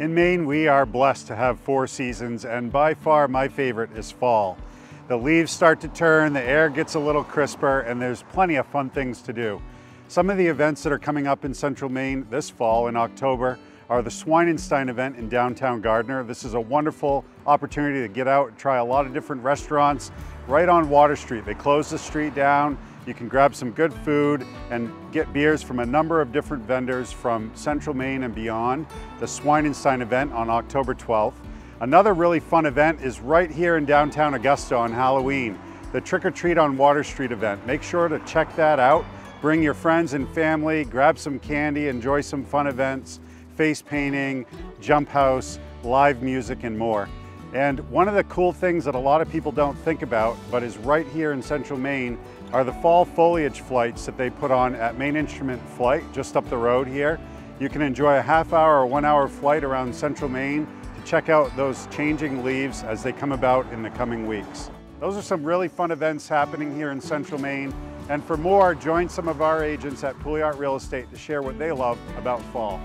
In Maine, we are blessed to have four seasons, and by far my favorite is fall. The leaves start to turn, the air gets a little crisper, and there's plenty of fun things to do. Some of the events that are coming up in central Maine this fall in October are the Swine and Stein event in downtown Gardiner. This is a wonderful opportunity to get out and try a lot of different restaurants right on Water Street. They close the street down, you can grab some good food and get beers from a number of different vendors from central Maine and beyond. The Swine and Stein event on October 12th. Another really fun event is right here in downtown Augusta on Halloween, the Trick or Treat on Water Street event. Make sure to check that out. Bring your friends and family, grab some candy, enjoy some fun events, face painting, jump house, live music, and more. And one of the cool things that a lot of people don't think about, but is right here in central Maine, are the fall foliage flights that they put on at Maine Instrument Flight, just up the road here. You can enjoy a half hour or one hour flight around central Maine to check out those changing leaves as they come about in the coming weeks. Those are some really fun events happening here in central Maine. And for more, join some of our agents at Pouliot Real Estate to share what they love about fall.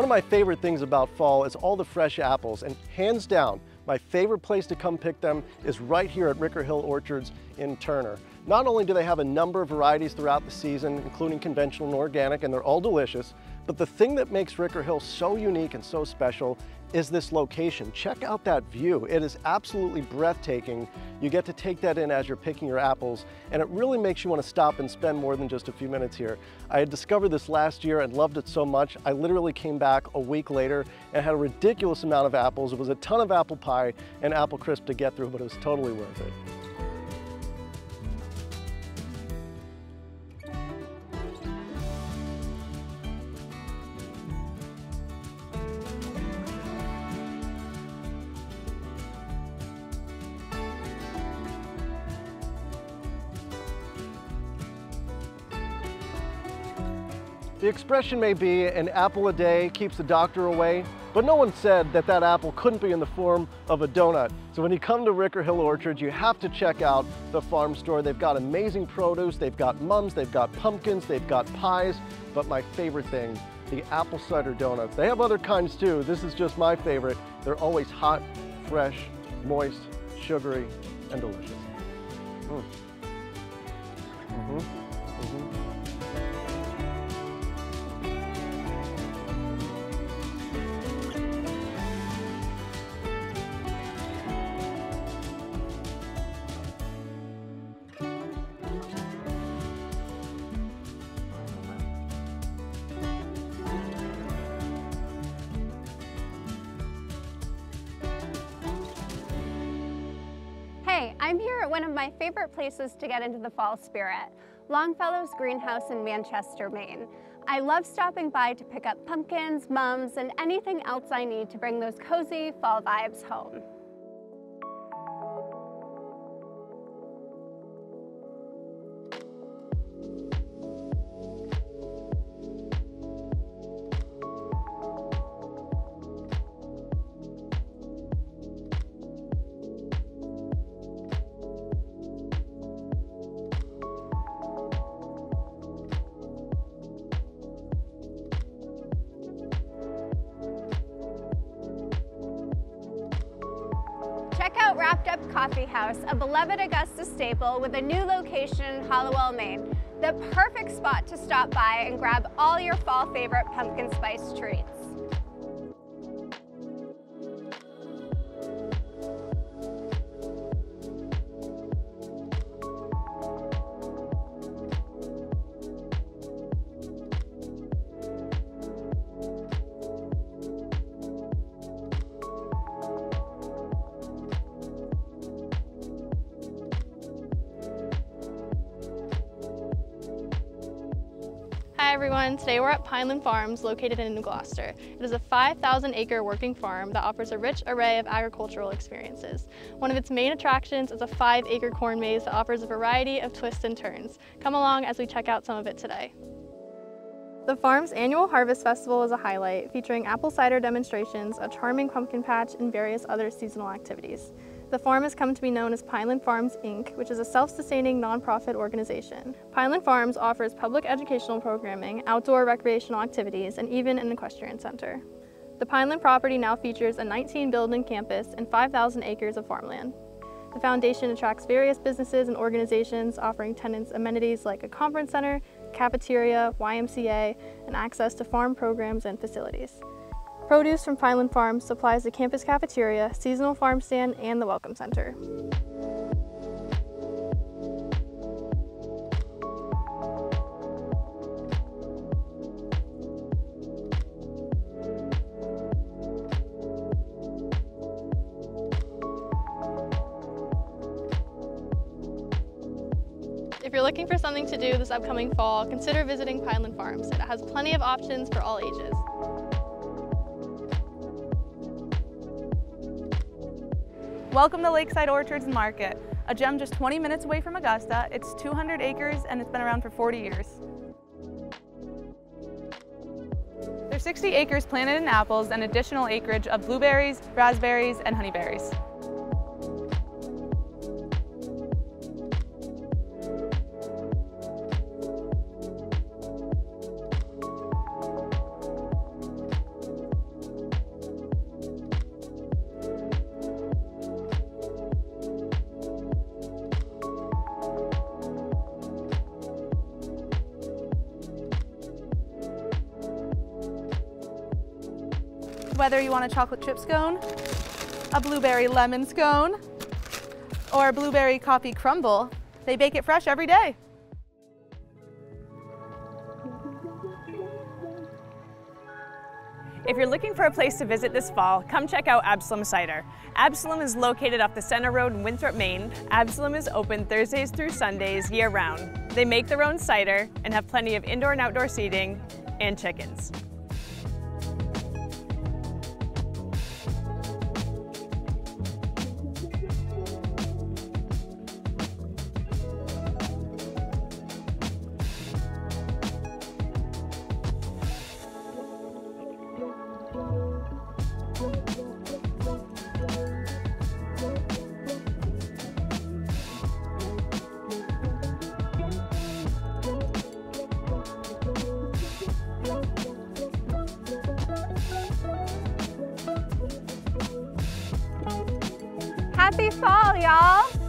One of my favorite things about fall is all the fresh apples and hands down, my favorite place to come pick them is right here at Ricker Hill Orchards in Turner. Not only do they have a number of varieties throughout the season, including conventional and organic, and they're all delicious, but the thing that makes Ricker Hill so unique and so special is this location. Check out that view. It is absolutely breathtaking. You get to take that in as you're picking your apples, and it really makes you want to stop and spend more than just a few minutes here. I had discovered this last year and loved it so much, I literally came back a week later and had a ridiculous amount of apples. It was a ton of apple pie and apple crisp to get through, but it was totally worth it. The expression may be an apple a day keeps the doctor away, but no one said that that apple couldn't be in the form of a donut. So when you come to Ricker Hill Orchard, you have to check out the farm store. They've got amazing produce, they've got mums, they've got pumpkins, they've got pies, but my favorite thing, the apple cider donuts. They have other kinds too. This is just my favorite. They're always hot, fresh, moist, sugary, and delicious. Mm. Mm -hmm. Mm -hmm. I'm here at one of my favorite places to get into the fall spirit, Longfellow's Greenhouse in Manchester, Maine. I love stopping by to pick up pumpkins, mums, and anything else I need to bring those cozy fall vibes home. Check out Wrapped Up Coffee House, a beloved Augusta staple with a new location in Hallowell, Maine. The perfect spot to stop by and grab all your fall favorite pumpkin spice treats. Hi everyone, today we're at Pineland Farms located in New Gloucester. It is a 5,000 acre working farm that offers a rich array of agricultural experiences. One of its main attractions is a five acre corn maze that offers a variety of twists and turns. Come along as we check out some of it today. The farm's annual Harvest Festival is a highlight, featuring apple cider demonstrations, a charming pumpkin patch, and various other seasonal activities. The farm has come to be known as Pineland Farms, Inc., which is a self-sustaining nonprofit organization. Pineland Farms offers public educational programming, outdoor recreational activities, and even an equestrian center. The Pineland property now features a 19-building campus and 5,000 acres of farmland. The foundation attracts various businesses and organizations offering tenants amenities like a conference center, cafeteria, YMCA, and access to farm programs and facilities. Produce from Pineland Farms supplies the campus cafeteria, seasonal farm stand, and the Welcome Center. If you're looking for something to do this upcoming fall, consider visiting Pineland Farms. It has plenty of options for all ages. Welcome to Lakeside Orchards and Market, a gem just 20 minutes away from Augusta. It's 200 acres and it's been around for 40 years. There's 60 acres planted in apples and additional acreage of blueberries, raspberries, and honeyberries. Whether you want a chocolate chip scone, a blueberry lemon scone, or a blueberry coffee crumble, they bake it fresh every day. If you're looking for a place to visit this fall, come check out Absolem Cider. Absolem is located off the Center Road in Winthrop, Maine. Absolem is open Thursdays through Sundays year round. They make their own cider and have plenty of indoor and outdoor seating and chickens. Happy fall, y'all!